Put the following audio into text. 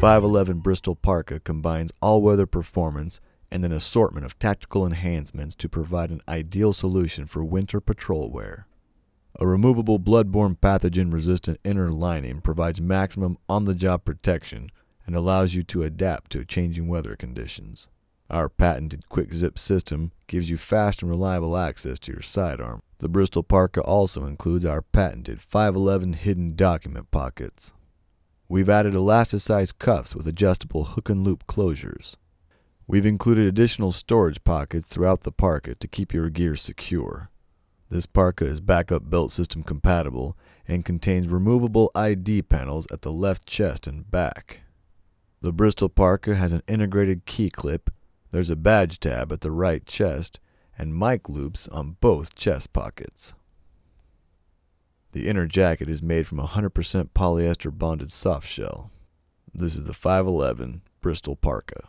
511 Bristol Parka combines all-weather performance and an assortment of tactical enhancements to provide an ideal solution for winter patrol wear. A removable bloodborne pathogen resistant inner lining provides maximum on the job protection and allows you to adapt to changing weather conditions. Our patented Quixip system gives you fast and reliable access to your sidearm. The Bristol Parka also includes our patented 511 hidden document pockets. We've added elasticized cuffs with adjustable hook and loop closures. We've included additional storage pockets throughout the parka to keep your gear secure. This parka is backup belt system compatible and contains removable ID panels at the left chest and back. The Bristol parka has an integrated key clip, there's a badge tab at the right chest, and mic loops on both chest pockets. The inner jacket is made from 100% polyester bonded soft shell. This is the 511 Bristol Parka.